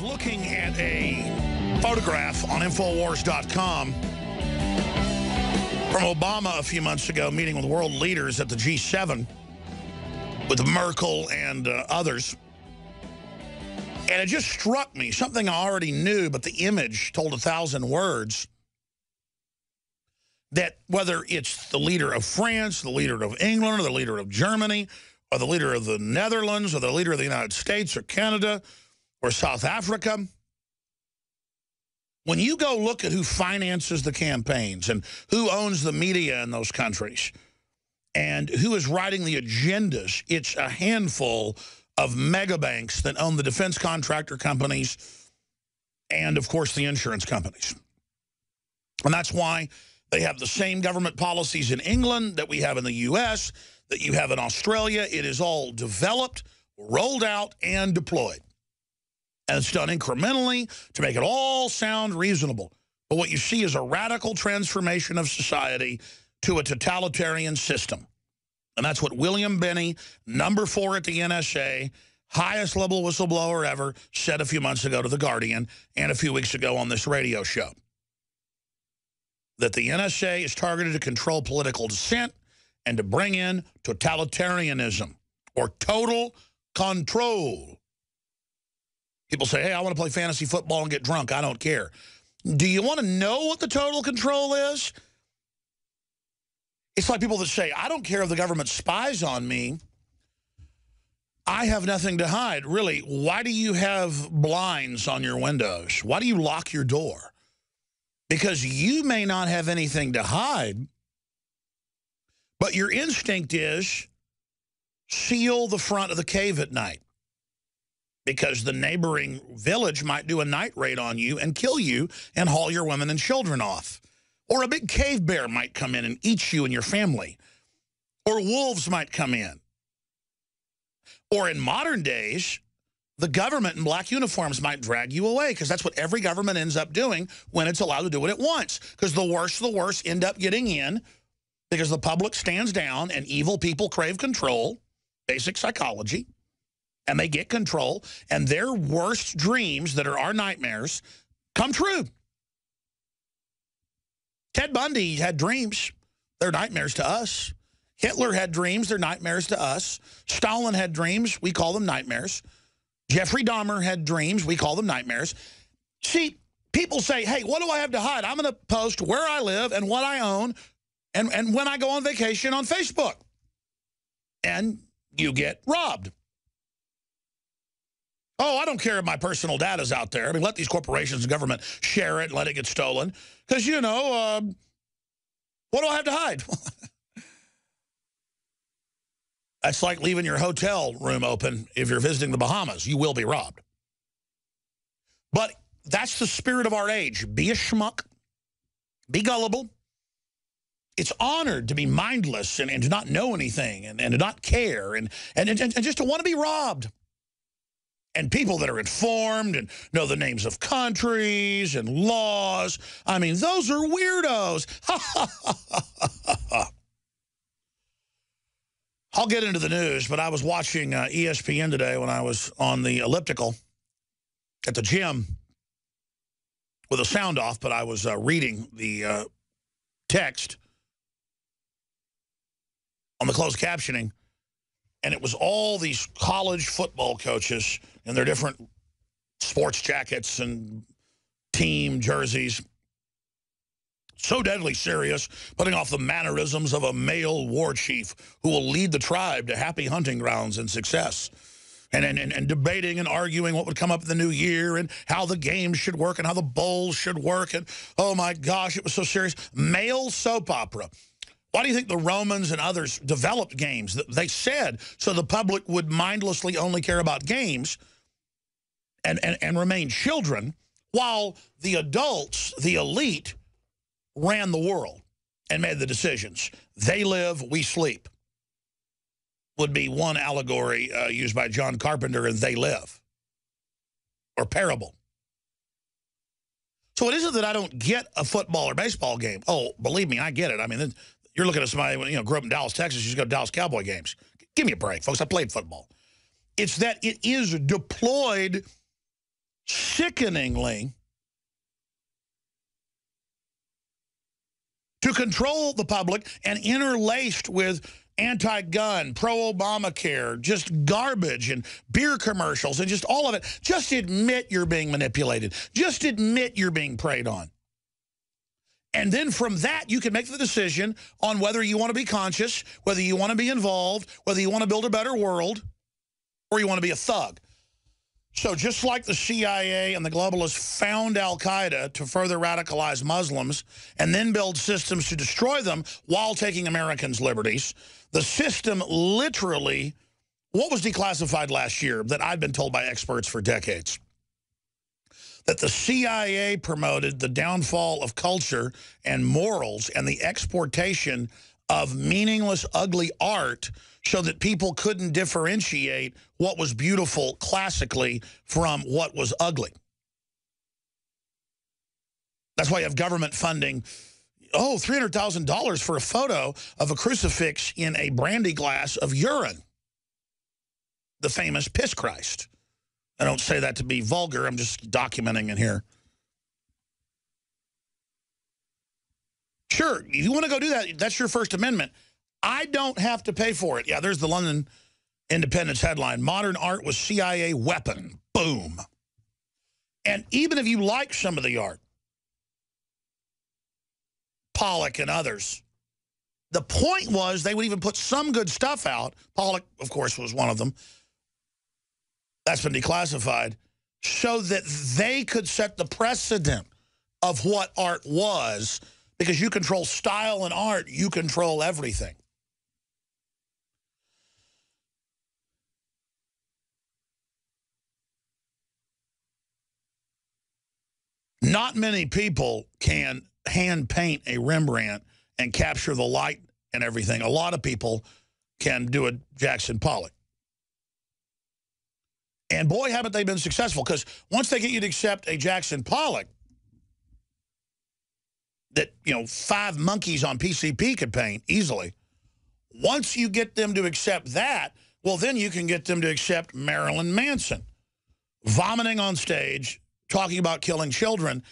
looking at a photograph on Infowars.com from Obama a few months ago, meeting with world leaders at the G7 with Merkel and uh, others. And it just struck me, something I already knew, but the image told a thousand words, that whether it's the leader of France, the leader of England, or the leader of Germany, or the leader of the Netherlands, or the leader of the United States, or Canada, or South Africa, when you go look at who finances the campaigns and who owns the media in those countries and who is writing the agendas, it's a handful of mega banks that own the defense contractor companies and, of course, the insurance companies. And that's why they have the same government policies in England that we have in the U.S., that you have in Australia. It is all developed, rolled out, and deployed. And it's done incrementally to make it all sound reasonable. But what you see is a radical transformation of society to a totalitarian system. And that's what William Binney, number four at the NSA, highest level whistleblower ever, said a few months ago to The Guardian and a few weeks ago on this radio show. That the NSA is targeted to control political dissent and to bring in totalitarianism or total control. People say, hey, I want to play fantasy football and get drunk. I don't care. Do you want to know what the total control is? It's like people that say, I don't care if the government spies on me. I have nothing to hide. Really, why do you have blinds on your windows? Why do you lock your door? Because you may not have anything to hide, but your instinct is seal the front of the cave at night because the neighboring village might do a night raid on you and kill you and haul your women and children off. Or a big cave bear might come in and eat you and your family. Or wolves might come in. Or in modern days, the government in black uniforms might drag you away because that's what every government ends up doing when it's allowed to do what it wants. Because the worse the worst end up getting in because the public stands down and evil people crave control, basic psychology and they get control, and their worst dreams that are our nightmares come true. Ted Bundy had dreams. They're nightmares to us. Hitler had dreams. They're nightmares to us. Stalin had dreams. We call them nightmares. Jeffrey Dahmer had dreams. We call them nightmares. See, people say, hey, what do I have to hide? I'm going to post where I live and what I own and, and when I go on vacation on Facebook. And you get robbed. Oh, I don't care if my personal data's out there. I mean, let these corporations and government share it and let it get stolen. Because, you know, uh, what do I have to hide? That's like leaving your hotel room open if you're visiting the Bahamas. You will be robbed. But that's the spirit of our age. Be a schmuck. Be gullible. It's honored to be mindless and, and to not know anything and, and to not care and, and, and, and just to want to be robbed and people that are informed and know the names of countries and laws. I mean, those are weirdos. I'll get into the news, but I was watching uh, ESPN today when I was on the elliptical at the gym with the sound off, but I was uh, reading the uh, text on the closed captioning, and it was all these college football coaches in their different sports jackets and team jerseys. So deadly serious, putting off the mannerisms of a male war chief who will lead the tribe to happy hunting grounds and success. And, and, and, debating and arguing what would come up in the new year and how the games should work and how the bowls should work. And, oh, my gosh, it was so serious. Male soap opera. Why do you think the Romans and others developed games? That they said so the public would mindlessly only care about games and, and, and remain children while the adults, the elite, ran the world and made the decisions. They live, we sleep would be one allegory uh, used by John Carpenter and They Live or parable. So it isn't that I don't get a football or baseball game. Oh, believe me, I get it. I mean, you're looking at somebody, you know, grew up in Dallas, Texas, you just go to Dallas Cowboy games. Give me a break, folks. I played football. It's that it is deployed sickeningly to control the public and interlaced with anti-gun, pro-Obamacare, just garbage and beer commercials and just all of it. Just admit you're being manipulated. Just admit you're being preyed on. And then from that, you can make the decision on whether you want to be conscious, whether you want to be involved, whether you want to build a better world, or you want to be a thug. So just like the CIA and the globalists found al-Qaeda to further radicalize Muslims and then build systems to destroy them while taking Americans' liberties, the system literally, what was declassified last year that I've been told by experts for decades? That the CIA promoted the downfall of culture and morals and the exportation of meaningless, ugly art so that people couldn't differentiate what was beautiful classically from what was ugly. That's why you have government funding, oh, $300,000 for a photo of a crucifix in a brandy glass of urine. The famous Piss Christ. I don't say that to be vulgar. I'm just documenting it here. Sure, if you want to go do that, that's your First Amendment. I don't have to pay for it. Yeah, there's the London Independence headline. Modern art was CIA weapon. Boom. And even if you like some of the art, Pollock and others, the point was they would even put some good stuff out. Pollock, of course, was one of them. That's been declassified. So that they could set the precedent of what art was because you control style and art, you control everything. Not many people can hand paint a Rembrandt and capture the light and everything. A lot of people can do a Jackson Pollock. And boy, haven't they been successful, because once they get you to accept a Jackson Pollock, that, you know, five monkeys on PCP could paint easily, once you get them to accept that, well, then you can get them to accept Marilyn Manson. Vomiting on stage, talking about killing children.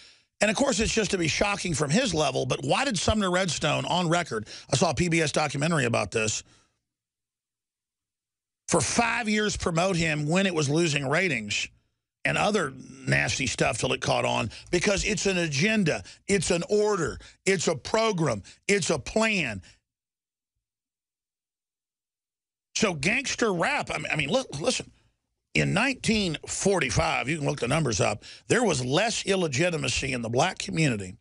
And, of course, it's just to be shocking from his level, but why did Sumner Redstone, on record, I saw a PBS documentary about this, for five years promote him when it was losing ratings and other nasty stuff till it caught on because it's an agenda, it's an order, it's a program, it's a plan. So gangster rap, I mean, I mean listen, in 1945, you can look the numbers up, there was less illegitimacy in the black community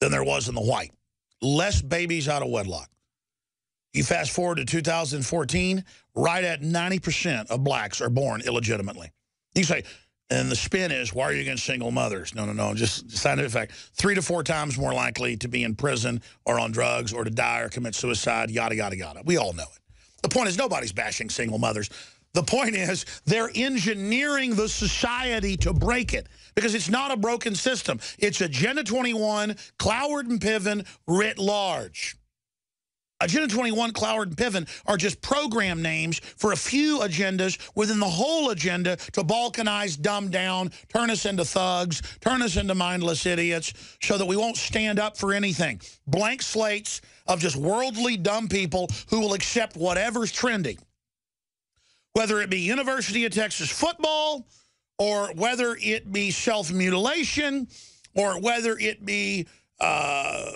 than there was in the white. Less babies out of wedlock. You fast forward to 2014, right at 90% of blacks are born illegitimately. You say, and the spin is, why are you against single mothers? No, no, no, just scientific fact. Three to four times more likely to be in prison or on drugs or to die or commit suicide, yada, yada, yada. We all know it. The point is nobody's bashing single mothers. The point is they're engineering the society to break it because it's not a broken system. It's Agenda 21, Cloward and Piven writ large. Agenda 21, Cloward, and Piven are just program names for a few agendas within the whole agenda to balkanize, dumb down, turn us into thugs, turn us into mindless idiots so that we won't stand up for anything. Blank slates of just worldly dumb people who will accept whatever's trending whether it be University of Texas football or whether it be self-mutilation or whether it be uh,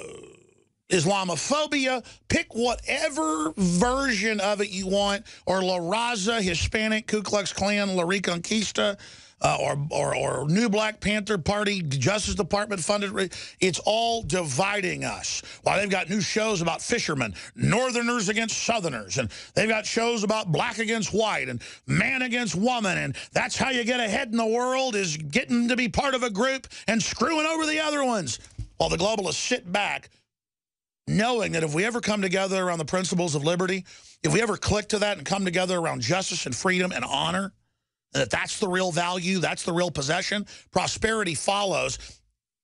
Islamophobia, pick whatever version of it you want, or La Raza, Hispanic, Ku Klux Klan, La Reconquista, uh, or, or, or New Black Panther Party, Justice Department funded. It's all dividing us. While they've got new shows about fishermen, Northerners against Southerners, and they've got shows about black against white and man against woman, and that's how you get ahead in the world is getting to be part of a group and screwing over the other ones. While the globalists sit back knowing that if we ever come together around the principles of liberty, if we ever click to that and come together around justice and freedom and honor, that that's the real value, that's the real possession, prosperity follows.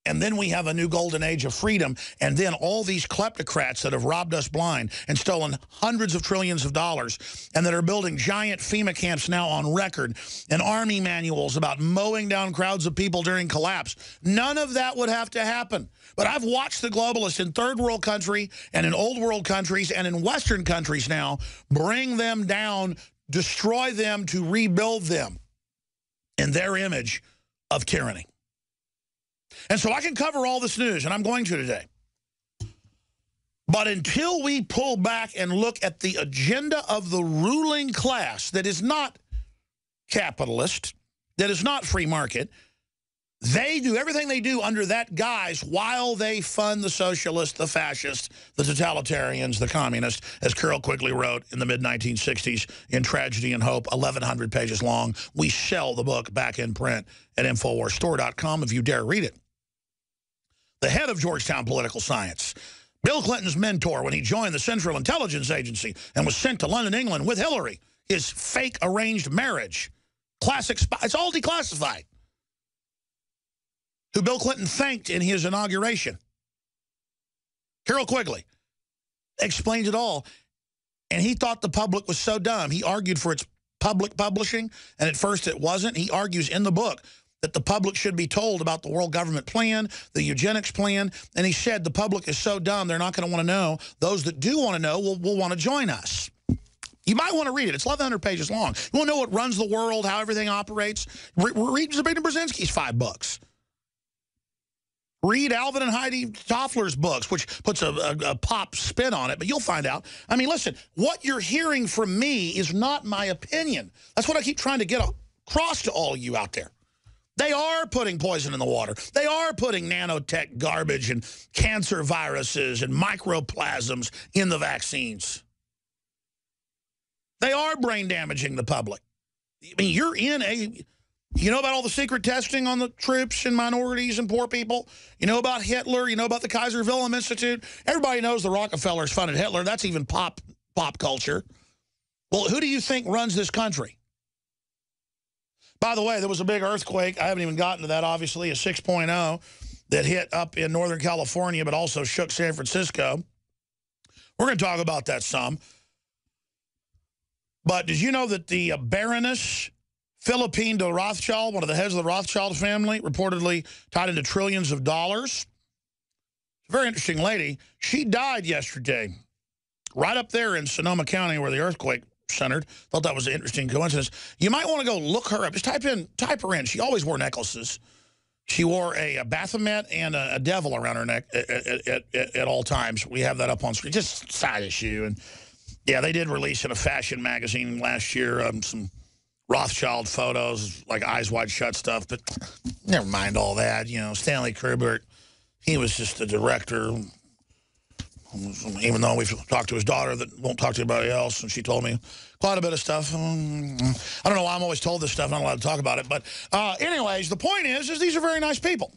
and then we have a new golden age of freedom, and then all these kleptocrats that have robbed us blind and stolen hundreds of trillions of dollars, and that are building giant FEMA camps now on record, and army manuals about mowing down crowds of people during collapse. None of that would have to happen. But I've watched the globalists in third world country and in old world countries and in Western countries now bring them down, destroy them to rebuild them in their image of tyranny. And so I can cover all this news, and I'm going to today. But until we pull back and look at the agenda of the ruling class that is not capitalist, that is not free market, they do everything they do under that guise while they fund the socialists, the fascists, the totalitarians, the communists, as Carroll Quigley wrote in the mid-1960s in Tragedy and Hope, 1,100 pages long. We sell the book back in print at InfoWarsStore.com if you dare read it. The head of Georgetown Political Science, Bill Clinton's mentor when he joined the Central Intelligence Agency and was sent to London, England with Hillary, his fake arranged marriage, classic spy, it's all declassified, who Bill Clinton thanked in his inauguration. Carroll Quigley explains it all, and he thought the public was so dumb. He argued for its public publishing, and at first it wasn't. He argues in the book that the public should be told about the world government plan, the eugenics plan, and he said the public is so dumb they're not going to want to know. Those that do want to know will, will want to join us. You might want to read it. It's 1,100 pages long. You want to know what runs the world, how everything operates? Re read Zbigniew Brzezinski's five books. Read Alvin and Heidi Toffler's books, which puts a, a, a, pop spin on it, but you'll find out. I mean, listen, what you're hearing from me is not my opinion. That's what I keep trying to get across to all you out there. They are putting poison in the water. They are putting nanotech garbage and cancer viruses and microplasms in the vaccines. They are brain damaging the public. I mean, you're in a... You know about all the secret testing on the troops and minorities and poor people? You know about Hitler? You know about the Kaiser Wilhelm Institute? Everybody knows the Rockefellers funded Hitler. That's even pop pop culture. Well, who do you think runs this country? By the way, there was a big earthquake. I haven't even gotten to that, obviously, a 6.0 that hit up in Northern California, but also shook San Francisco. We're going to talk about that some. But did you know that the uh, Baroness Philippine de Rothschild, one of the heads of the Rothschild family, reportedly tied into trillions of dollars? Very interesting lady. She died yesterday, right up there in Sonoma County where the earthquake centered. Thought that was an interesting coincidence. You might want to go look her up. Just type in, type her in. She always wore necklaces. She wore a, a Baphomet and a, a, devil around her neck at, at, at, at, all times. We have that up on screen. Just side issue. And yeah, they did release in a fashion magazine last year um, some Rothschild photos, like eyes wide shut stuff. But never mind all that. You know, Stanley Kubrick, he was just a director even though we've talked to his daughter that won't talk to anybody else, and she told me quite a bit of stuff. I don't know why I'm always told this stuff. I'm not allowed to talk about it. But uh, anyways, the point is, is these are very nice people.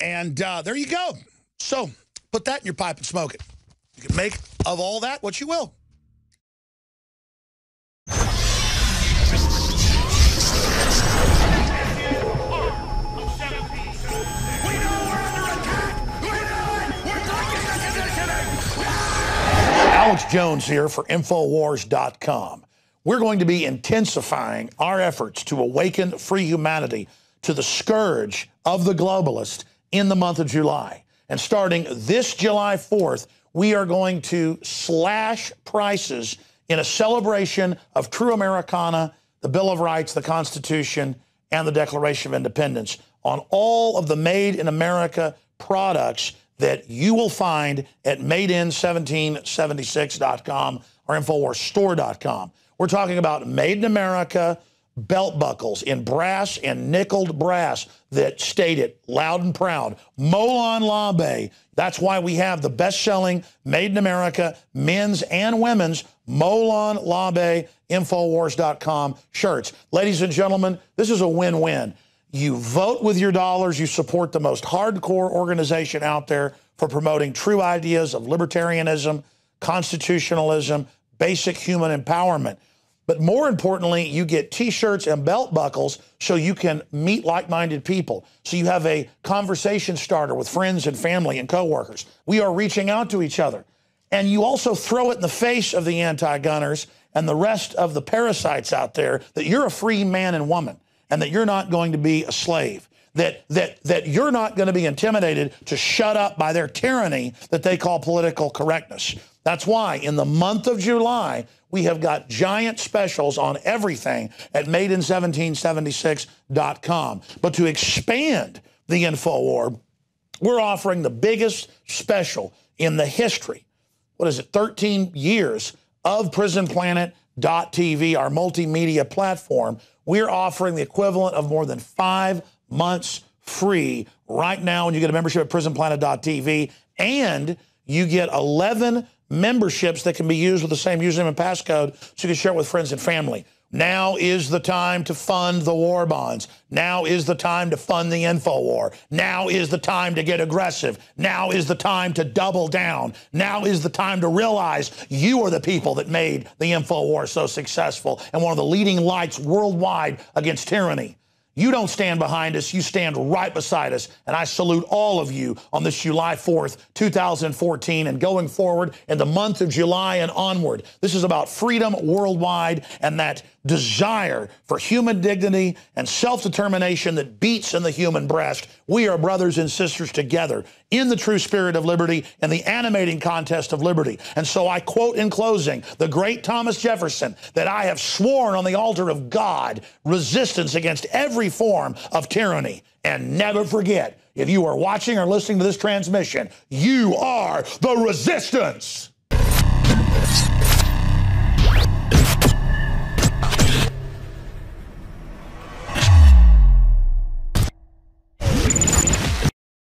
And uh, there you go. So put that in your pipe and smoke it. You can make of all that what you will. Alex Jones here for Infowars.com. We're going to be intensifying our efforts to awaken free humanity to the scourge of the globalist in the month of July. And starting this July 4th, we are going to slash prices in a celebration of true Americana, the Bill of Rights, the Constitution, and the Declaration of Independence on all of the made in America products that you will find at madein1776.com or InfoWarsStore.com. We're talking about Made in America belt buckles in brass and nickeled brass that state it loud and proud. Molon Labe. That's why we have the best-selling Made in America men's and women's Molon Labe Infowars.com shirts. Ladies and gentlemen, this is a win-win. You vote with your dollars. You support the most hardcore organization out there for promoting true ideas of libertarianism, constitutionalism, basic human empowerment. But more importantly, you get t-shirts and belt buckles so you can meet like-minded people. So you have a conversation starter with friends and family and coworkers. We are reaching out to each other. And you also throw it in the face of the anti-gunners and the rest of the parasites out there that you're a free man and woman and that you're not going to be a slave that, that, that you're not going to be intimidated to shut up by their tyranny that they call political correctness. That's why in the month of July, we have got giant specials on everything at madein1776.com. But to expand the InfoWar, we're offering the biggest special in the history, what is it, 13 years of PrisonPlanet.tv, our multimedia platform. We're offering the equivalent of more than five months free right now when you get a membership at prisonplanet.tv and you get 11 memberships that can be used with the same username and passcode so you can share it with friends and family. Now is the time to fund the war bonds. Now is the time to fund the info war. Now is the time to get aggressive. Now is the time to double down. Now is the time to realize you are the people that made the info war so successful and one of the leading lights worldwide against tyranny. You don't stand behind us, you stand right beside us. And I salute all of you on this July 4th, 2014, and going forward in the month of July and onward. This is about freedom worldwide and that desire for human dignity and self-determination that beats in the human breast. We are brothers and sisters together in the true spirit of liberty and the animating contest of liberty. And so I quote in closing the great Thomas Jefferson that I have sworn on the altar of God resistance against every form of tyranny. And never forget, if you are watching or listening to this transmission, you are the resistance.